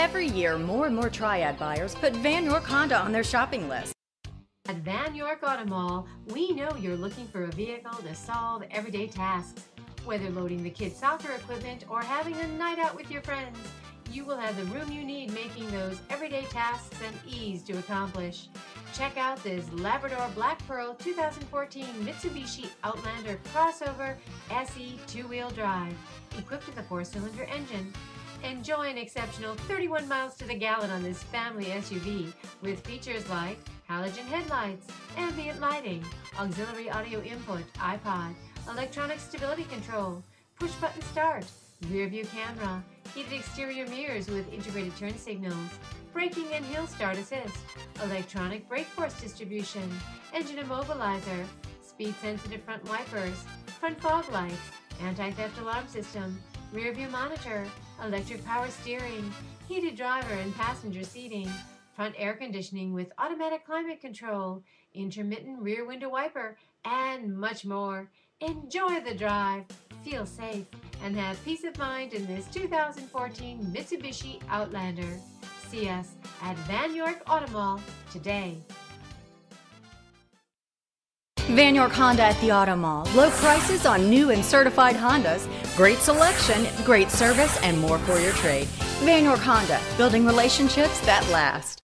Every year, more and more Triad buyers put Vann York Honda on their shopping list. At Vann York Auto Mall, we know you're looking for a vehicle to solve everyday tasks. Whether loading the kids' soccer equipment or having a night out with your friends, you will have the room you need making those everyday tasks and ease to accomplish. Check out this Labrador Black Pearl 2014 Mitsubishi Outlander crossover SE two-wheel drive, equipped with a four-cylinder engine. Enjoy an exceptional 31 miles to the gallon on this family SUV with features like halogen headlights, ambient lighting, auxiliary audio input, iPod, electronic stability control, push button start, rear view camera, heated exterior mirrors with integrated turn signals, braking and hill start assist, electronic brake force distribution, engine immobilizer, speed sensitive front wipers, front fog lights, anti-theft alarm system, rear view monitor, electric power steering, heated driver and passenger seating, front air conditioning with automatic climate control, intermittent rear window wiper, and much more. Enjoy the drive, feel safe, and have peace of mind in this 2014 Mitsubishi Outlander. See us at Vann York Auto Mall today. Vann York Honda at the Auto Mall. Low prices on new and certified Hondas, great selection, great service, and more for your trade. Vann York Honda, building relationships that last.